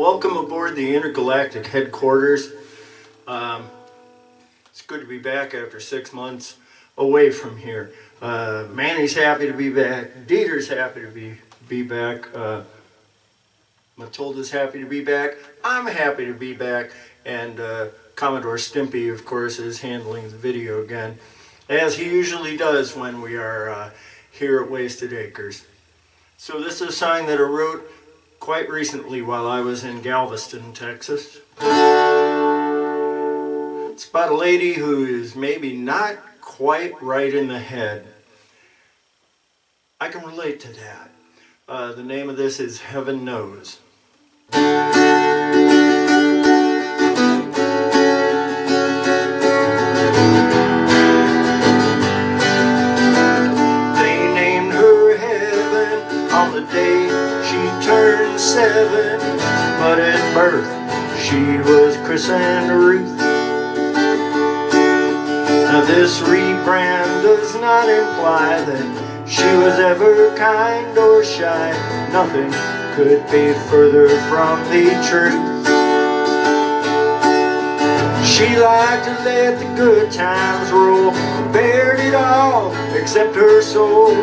welcome aboard the Intergalactic headquarters. Um, it's good to be back after six months away from here. Uh, Manny's happy to be back. Dieter's happy to be, be back. Uh, Matilda's happy to be back. I'm happy to be back. And uh, Commodore Stimpy, of course, is handling the video again, as he usually does when we are uh, here at Wasted Acres. So this is a song that I wrote quite recently while I was in Galveston, Texas. It's about a lady who is maybe not quite right in the head. I can relate to that. Uh, the name of this is Heaven Knows. Seven, but at birth she was christened Ruth. Now this rebrand does not imply that she was ever kind or shy. Nothing could be further from the truth. She liked to let the good times roll, bared it all except her soul.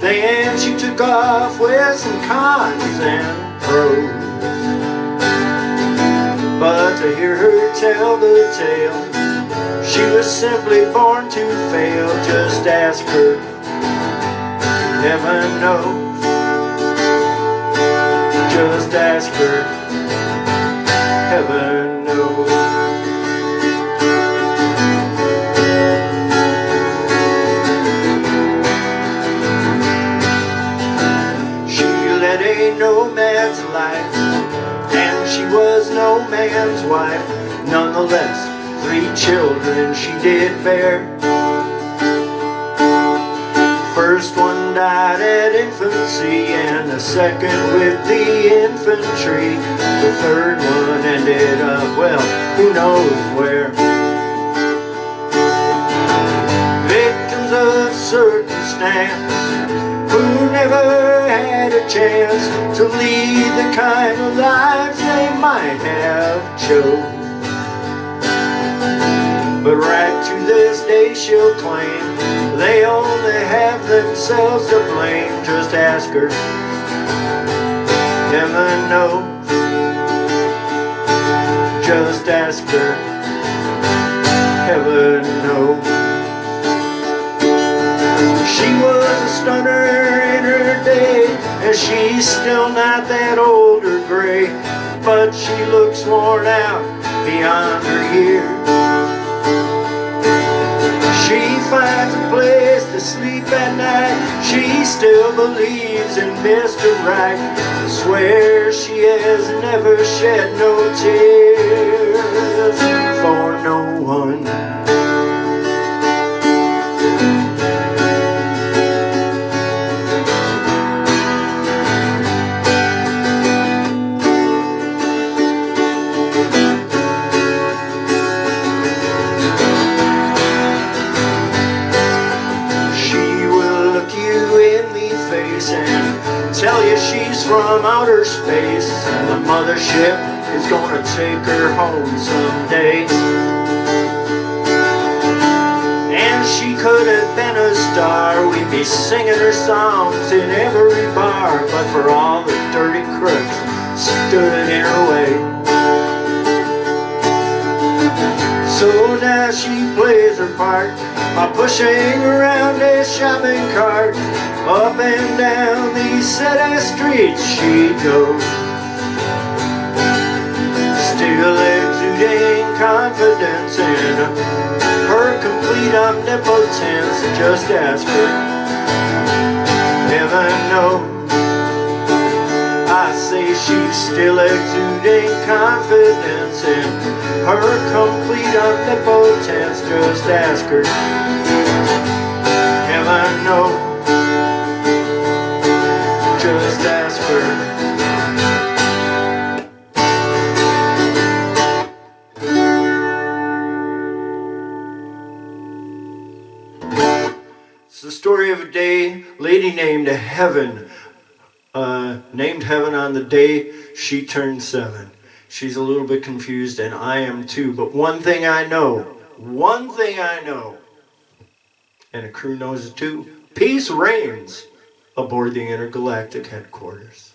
Then she took off with some cons and But to hear her tell the tale, she was simply born to fail. Just ask her, heaven knows. Just ask her, heaven knows. A nomad's life, and she was no man's wife. Nonetheless, three children she did bear. First one died at infancy, and the second with the infantry. The third one ended up, well, who knows where. Victims of circumstance never had a chance to lead the kind of lives they might have chose. But right to this day she'll claim they only have themselves to blame. Just ask her, heaven knows. Just ask her, heaven she's still not that old or gray, but she looks worn out beyond her years. She finds a place to sleep at night. She still believes in Mr. Right. Swears she has never shed no tears from outer space and the mothership is gonna take her home someday. And she could have been a star, we'd be singing her songs in every bar, but for all the dirty crooks stood in her way. So now she plays her part by pushing around a shopping cart. Up and down these city streets she goes. Still exuding confidence in her complete omnipotence. Just ask her, heaven knows. Still exuding confidence in her complete omnipotence. Just ask her. Heaven knows. Just ask her. It's the story of a day, lady named Heaven uh, named Heaven on the day she turned seven. She's a little bit confused, and I am too. But one thing I know, one thing I know, and the crew knows it too peace reigns aboard the intergalactic headquarters.